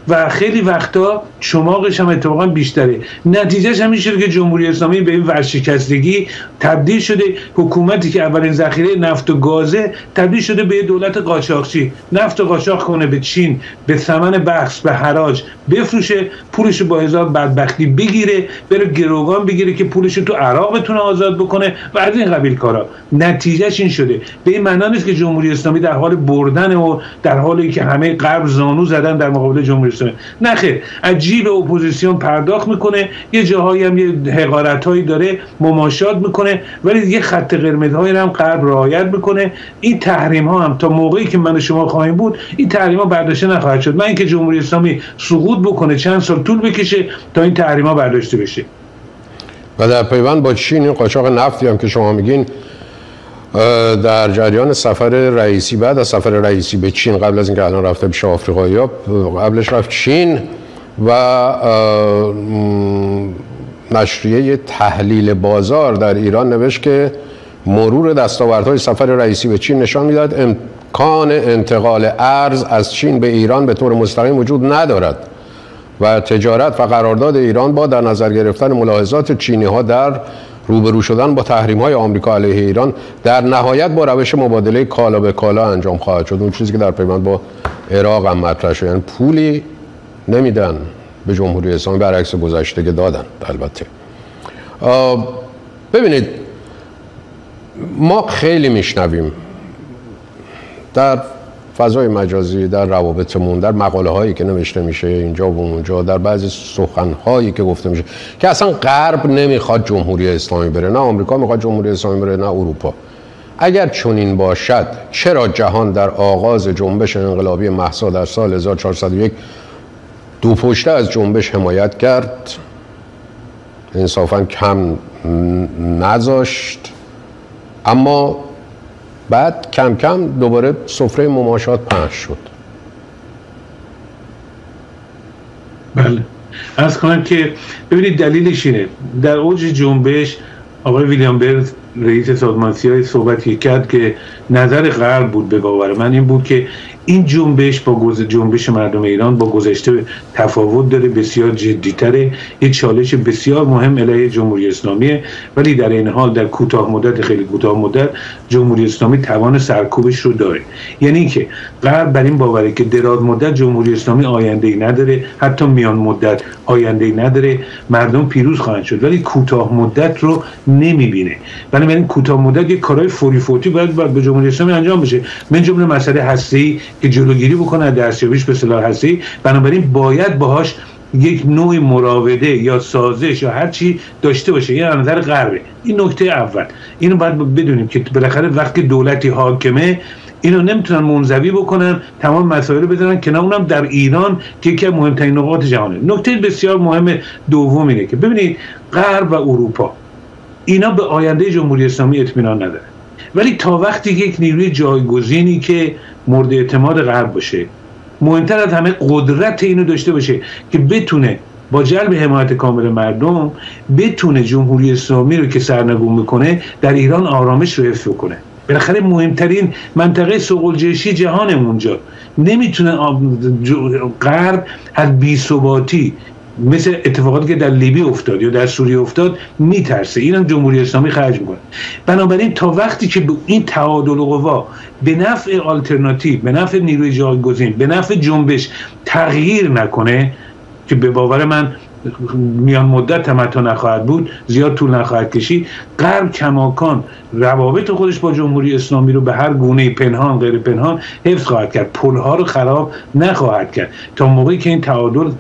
و خیلی وقتا چماقش هم اتفاقا بیشتره. نتیجهش هم شده که جمهوری اسلامی به این ورشکستگی تبدیل شده. حکومتی که اولین ذخیره نفت و گازه تبدیل شده به دولت قاچاقچی. نفت و قاچاق کنه به چین به ثمن بخش به حراج بفروشه پولش با هزار بدبختی بگیره بره گروگان بگیره که پولش تو عراق بتونه آزاد بکنه و از این قبیل کارا. نتیجه‌ش این شده. به این معنا نیست که جمهوری اسلامی در حال بردن و در حالی که همه غرب زانو زدن در مقابل جمهوری اسلامی. نه خیر از جیب اپوزیسیون پرداخت می‌کنه یه جاهایی هم یه حقارتهایی داره مماشات می‌کنه ولی یه خط قرمزهایی هم غرب رعایت می‌کنه. این تحریم ها هم تا موقعی که من شما خواهیم بود این تحریم ها برداشته نخواهد شد. من اینکه جمهوری اسلامی سقوط بکنه چند سال طول بکشه تا این تحریم ها برداشته بشه. و در پیوند با چین این قاچاق نفتی هم که شما میگین در جریان سفر رئیسی بعد از سفر رئیسی به چین قبل از اینکه الان رفته پیش آفریقایی قبلش رفت چین و نشریه تحلیل بازار در ایران نوشت که مرور دستاوردهای سفر رئیسی به چین نشان می‌داد امکان انتقال ارز از چین به ایران به طور مستقیم وجود ندارد. و تجارت و قرارداد ایران با در نظر گرفتن ملاحظات چینی ها در روبرو شدن با تحریم های آمریکا علیه ایران در نهایت با روش مبادله کالا به کالا انجام خواهد شد. اون چیزی که در پیوند با عراق هم مطرح شد. یعنی پولی نمیدن به جمهوری اسلامی برعکس گذشته که دادن البته. ببینید ما خیلی میشنویم. در فضای مجازی در روابطمون در مقاله هایی که نوشته میشه اینجا و اونجا در بعضی سخن هایی که گفته میشه که اصلا غرب نمی‌خواد جمهوری اسلامی بره نه آمریکا می‌خواد جمهوری اسلامی بره نه اروپا. اگر چنین باشد چرا جهان در آغاز جنبش انقلابی محسا در سال 1401 دو پشته از جنبش حمایت کرد؟ انصافا کم نذاشت. اما بعد کم کم دوباره سفره مماشات پهش شد. بله. از کنم که ببینید دلیلش اینه. در اوج جنبش آقای ویلیام برد رئیس سازمانسی های صحبتی کرد که نظر غرب بود به باور من این بود که این جنبش با جنبش مردم ایران با گذشته تفاوت داره بسیار جدیتره. یه چالش بسیار مهم علیه جمهوری اسلامیه ولی در این حال در کوتاه مدت خیلی کوتاه مدت جمهوری اسلامی توان سرکوبش رو داره. یعنی که غرب بر این باوره که دراز مدت جمهوری اسلامی آینده ای نداره حتی میان مدت آینده ای نداره. مردم پیروز خواهند شد ولی کوتاه مدت رو نمی‌بینه. بنابراین کوتاه مدت یه کارهای فوری فوتی باید, باید به جمهوری اسلامی انجام بشه. من جمله مسئله هستی که جلوگیری بکنه از دستیابیش به سلاح هستی. بنابراین باید باهاش یک نوع مراوده یا سازش یا هر چی داشته باشه. یه نظر غربه این نکته اول. اینو باید بدونیم که بالاخره وقتی دولتی حاکمه اینو نمی‌تونن منزوی بکنن تمام مسائل رو بدونن. که اونم در ایران که یکی مهمترین نقاط جهانه. نکته بسیار مهم دوم اینه که ببینید غرب و اروپا اینا به آینده جمهوری اسلامی اطمینان نداره ولی تا وقتی یک نیروی جایگزینی که مورد اعتماد غرب باشه. مهمتر از همه قدرت اینو داشته باشه که بتونه با جلب حمایت کامل مردم بتونه جمهوری اسلامی رو که سرنگون می‌کنه در ایران آرامش رو حفظ کنه بالاخره مهمترین منطقه سوقلجشی جهان اونجا. نمی‌تونه غرب از بیثباتی مثل اتفاقاتی که در لیبی افتاد یا در سوریه افتاد میترسه. اینم جمهوری اسلامی خرج می‌کنه. بنابراین تا وقتی که این تعادل قوا به نفع آلترناتیو به نفع نیروی جایگزین به نفع جنبش تغییر نکنه که به باور من میان مدت تمتا نخواهد بود زیاد طول نخواهد کشید. غرب کماکان روابط خودش با جمهوری اسلامی رو به هر گونه پنهان غیر پنهان حفظ خواهد کرد. پلها رو خراب نخواهد کرد تا موقعی که این تعادل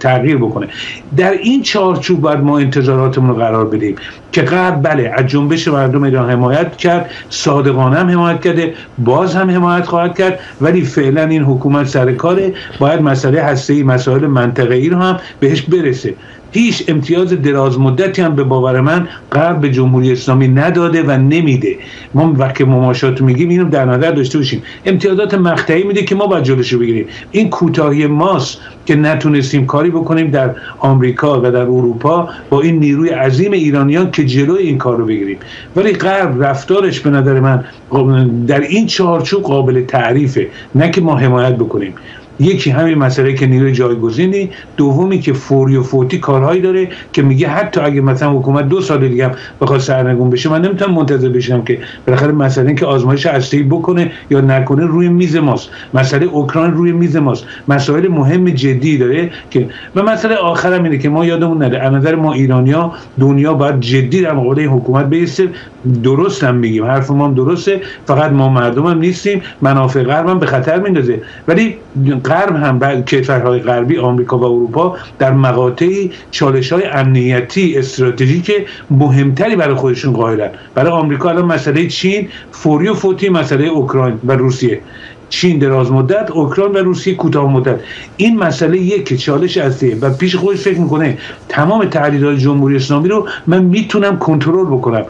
تغییر بکنه. در این چارچوب باید ما انتظاراتمون رو قرار بدیم که غرب بله از جنبش مردم ایران حمایت کرد صادقانه هم حمایت کرده باز هم حمایت خواهد کرد ولی فعلا این حکومت سر کاره. باید مسئله هسته مسائل منطقه ای رو هم بهش برسه. هیچ امتیاز دراز مدتی هم به باور من غرب به جمهوری اسلامی نداده و نمیده. ما وقتی مماشات میگیم اینو در نظر داشته باشیم. امتیازات مقطعی میده که ما باید جلوش بگیریم. این کوتاهی ماست که نتونستیم کاری بکنیم در آمریکا و در اروپا با این نیروی عظیم ایرانیان که جلوی این کار رو بگیریم. ولی غرب رفتارش به نظر من در این چارچوب قابل تعریفه. نه که ما حمایت بکنیم. یکی همین مسئله که نیروی جایگزینی دومی که فوری و فوتی کارهایی داره که میگه حتی اگه مثلا حکومت دو سال دیگه هم بخواد سرنگون بشه من نمی‌تونم منتظر بشم که بالاخره مسئله که آزمایش هسته‌ای بکنه یا نکنه روی میز ماست. مسئله اوکراین روی میز ماست. مسائل مهم جدی داره که و مسئله آخرم اینه که ما یادمون نره از نظر ما ایرانیا دنیا باید جدی در مقابل حکومت بیسته. درست هم میگیم. حرف ما درسته. فقط ما مردم هم نیستیم. منافع غرب هم به خطر میندازه. ولی غرب هم کشورهای غربی آمریکا و اروپا در مقاطعی چالش های امنیتی استراتژیک مهمتری برای خودشون قائلن. برای آمریکا الان مسئله چین فوری و فوتی مسئله اوکراین و روسیه. چین دراز مدت اوکراین و روسیه کوتاه مدت. این مسئله یک که چالش اصلیه و پیش خودش فکر می‌کنه تمام تهدیدات جمهوری اسلامی رو من می‌تونم کنترل بکنم.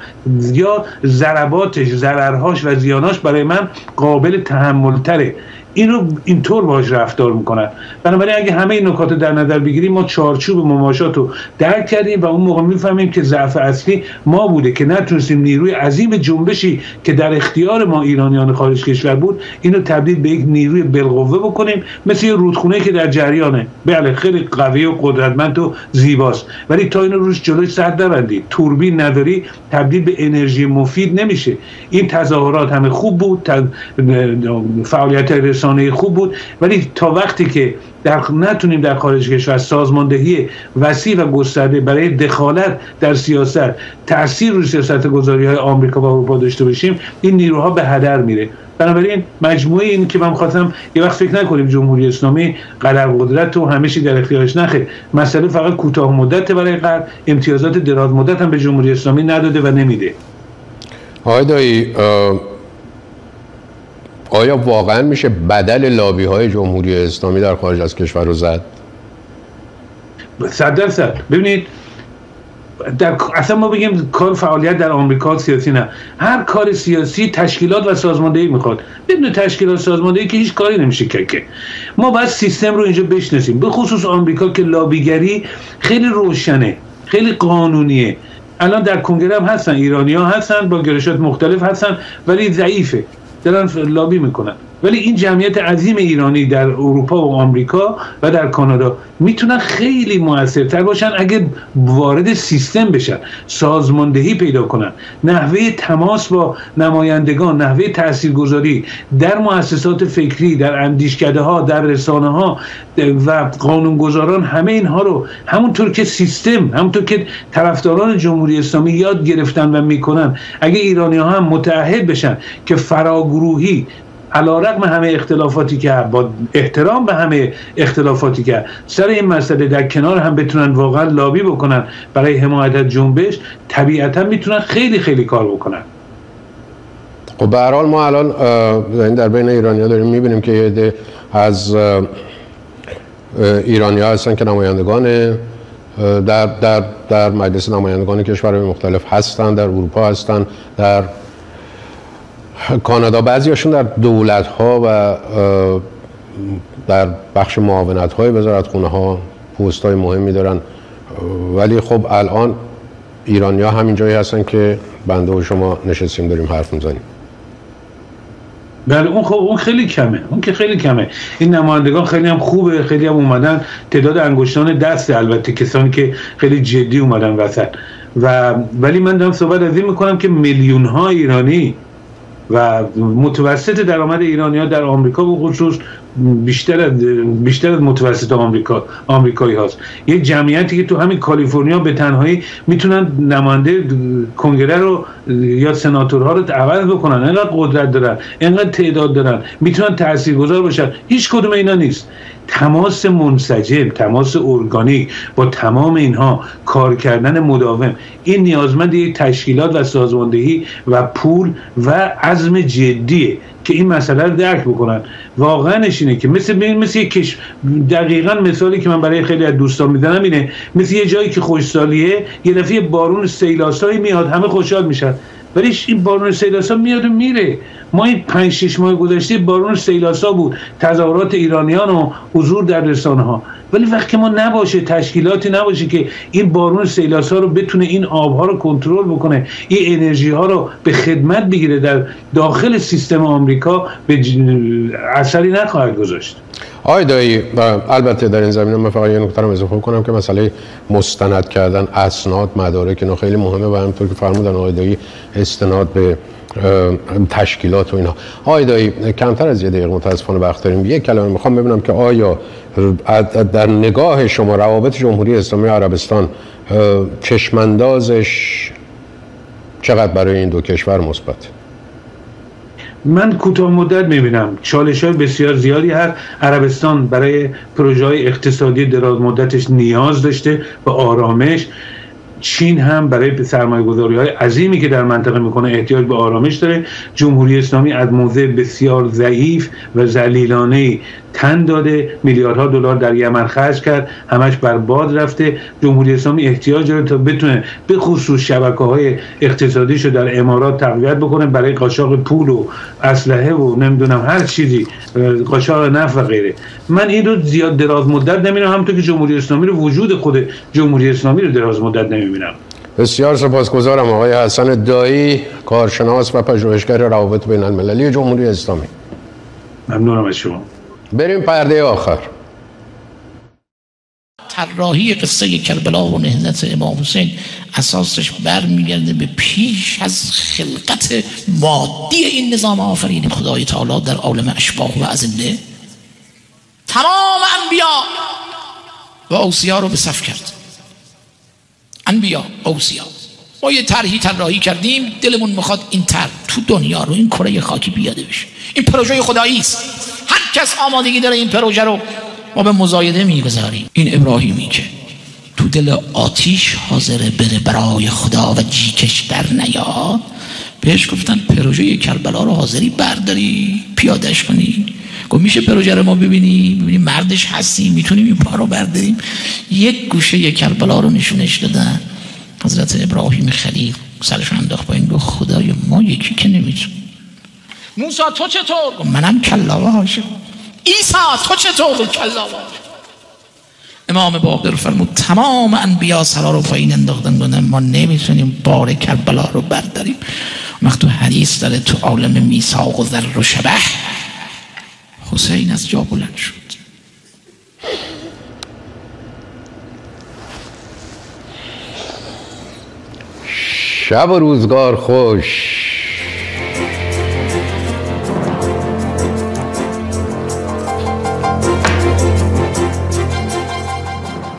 یا ضرباتش ضررهاش و زیاناش برای من قابل تحمل اینو اینطور باش رفتار می‌کنن. بنابراین اگه همه این نکات در نظر بگیریم ما چارچوب مماشات رو درک کردیم و اون موقع می‌فهمیم که ضعف اصلی ما بوده که نتونستیم نیروی عظیم جنبشی که در اختیار ما ایرانیان خارج کشور بود اینو تبدیل به یک نیروی بالقوه بکنیم. مثل یه رودخونه که در جریانه. بله خیلی قوی و قدرتمند و زیباست. ولی تا اینو روش جلوی سد نبندی توربین نداری تبدیل به انرژی مفید نمیشه. این تظاهرات همه خوب بود فعالیت رسانه خوب بود. ولی تا وقتی که در نتونیم در خارج کشور سازماندهی وسیع و گسترده برای دخالت در سیاست تاثیر روی سیاست گذاری های آمریکا و اروپا داشته باشیم این نیروها به هدر میره. بنابراین مجموعه این که من خواستم یه وقت فکر نکنیم جمهوری اسلامی قدر قدرت و همه در اختیارش نخه. مسئله فقط کوتاه مدت برای غرب امتیازات دراز مدت هم به جمهوری اسلامی نداده و نمیده. آقای دایی آیا واقعا میشه بدل لابی های جمهوری اسلامی در خارج از کشور رو زد؟ صد درصد. ببینید در اصلا ما بگیم کار فعالیت در آمریکا سیاسی نه. هر کار سیاسی تشکیلات و سازماندهی می‌خواد. بدون تشکیلات سازماندهی که هیچ کاری نمیشه که ما باید سیستم رو اینجا بشناسیم. به خصوص آمریکا که لابیگری خیلی روشنه خیلی قانونیه. الان در کنگره هم هستن ایرانی ها هستن با گرایشات مختلف هستن ولی ضعیفه. دارن لابی می‌کنن. ولی این جمعیت عظیم ایرانی در اروپا و آمریکا و در کانادا می‌تونن خیلی موثرتر باشن اگه وارد سیستم بشن سازماندهی پیدا کنن. نحوه تماس با نمایندگان نحوه تاثیرگذاری در مؤسسات فکری در اندیشکده ها در رسانه ها و قانونگذاران همه اینها رو همونطور که سیستم همونطور که طرفداران جمهوری اسلامی یاد گرفتن و می‌کنن اگه ایرانی ها هم متعهد بشن که فراگروهی علا رقم همه اختلافاتی که با احترام به همه اختلافاتی که سر این مسئله در کنار هم بتونن واقعا لابی بکنن برای حمایت از جنبش طبیعتا می‌تونن خیلی خیلی کار بکنن. خب به حال ما الان در بین ایرانی ها داریم می‌بینیم که یه از ایرانی ها هستن که نمایندگان در, در, در مجلس نمایندگان کشورهای مختلف هستن در اروپا هستن در کانادا بعضیاشون در دولت ها و در بخش معاونت های وزارت خونه ها پوست های مهمی دارن. ولی خب الان ایرانی ها همین جایی هستن که بنده و شما نشستیم داریم حرف می‌زنیم. بله اون خب اون خیلی کمه. اون که خیلی کمه. این نمایندگان خیلی هم خوبه خیلی هم اومدن. تعداد انگشتان دسته البته کسانی که خیلی جدی اومدن وسط. و ولی من دارم صحبت از این می‌کنم که میلیون ها ایرانی و متوسط درآمد ایرانی ها در آمریکا به خصوص بیشتر بیشتر متوسط آمریکا آمریکایی هاست. یه جمعیتی که تو همین کالیفرنیا به تنهایی می‌تونن نماینده کنگره رو یا سناتورها رو عوض بکنن. اینقدر قدرت دارن اینقدر تعداد دارن. می‌تونن تاثیرگذار باشن. هیچ کدوم اینا نیست. تماس منسجم تماس ارگانیک با تمام اینها کار کردن مداوم. این نیازمند یک تشکیلات و سازماندهی و پول و عزم جدیه که این مسئله رو درک بکنن. واقعا اینه که مثل مثل یک دقیقا مثالی که من برای خیلی از دوستان می‌زنم اینه مثل یه جایی که خوشسالیه یه دفعه بارون سیلاسایی میاد همه خوشحال میشن. ولی این بارون سیلاسا میاد و میره. ما این پنج شش ماه گذشته بارون سیلاسا بود. تظاهرات ایرانیان و حضور در رسانه ها ولی وقتی ما نباشه تشکیلاتی نباشه که این بارون سیلاسا رو بتونه این آبها رو کنترل بکنه این انرژی ها رو به خدمت بگیره در داخل سیستم آمریکا به اثری نخواهد گذاشت. آقای دایی البته در این زمینه من فقط یه نکته رو اضافه کنم که مسئله مستند کردن اسناد مدارک اینا خیلی مهمه و همونطور که فرمودن آقای دایی استناد به تشکیلات و اینا. آقای دایی کمتر از یه دقیقه متاسفانه وقت داریم. یک کلمه می‌خوام ببینم که آیا در نگاه شما روابط جمهوری اسلامی عربستان چشماندازش چقدر برای این دو کشور مثبت من کوتاه مدت می‌بینم. چالش های بسیار زیادی هست. عربستان برای پروژه های اقتصادی دراز مدتش نیاز داشته و آرامش. چین هم برای سرمایه گذاری های عظیمی که در منطقه می‌کنه احتیاج به آرامش داره. جمهوری اسلامی از موضع بسیار ضعیف و ذلیلانه تن داده. میلیاردها دلار در یمن خرج کرد. همش بر باد رفته. جمهوری اسلامی احتیاج داره تا بتونه به خصوص شبکه های اقتصادیش رو در امارات تقویت بکنه برای قاچاق پول و اسلحه و نمی‌دونم هر چیزی قاچاق نفت و غیره. من این رو زیاد دراز مدت نمی‌بینم همونطور که جمهوری اسلامی رو وجود خود جمهوری اسلامی رو دراز مدت نمی‌بینم بسیار سپاسگزارم آقای حسن دایی کارشناس و پژوهشگر روابط بین المللی جمهوری اسلامی. ممنونم از شما. بریم پرده آخر. طراحی قصه کربلا و نهضت امام حسین اساسش برمیگرده به پیش از خلقت مادی این نظام آفرین خدای تعالی در عالم اشباح و ازنده. تمام انبیا و اوسیا رو به صف کرد. انبیا اوسیا ما یه طرحی طراحی کردیم دلمون می‌خواد این طرح تو دنیا رو این کره خاکی بیاده بشه. این پروژه خدایی است. هر کس آمادگی داره این پروژه رو. ما به مزایده می‌گذاریم. این ابراهیمی که تو دل آتیش حاضر بره برای خدا و جیکش در نیاد بهش گفتن پروژه کربلا رو حاضری برداری پیادش کنی. گفت میشه پروژه رو ما ببینی ببینیم مردش هستی می‌تونیم این پا رو برداریم؟ یک گوشه کربلا رو نشونش دادن. حضرت ابراهیم خلیل سرش انداخت با این گفت خدای ما یکی که نمیتون موسا تو چطور؟ منم کلاوه هاشم ایسا تو چطور؟ کلاوه امام باقر فرمود تمام انبیا سرا رو پایین انداختن گفتن ما نمی‌تونیم بار کربلا رو برداریم. وقت تو حدیث داره تو عالم میساق و ذر و شبه حسین از جا بلند شد. شب و روزگار خوش.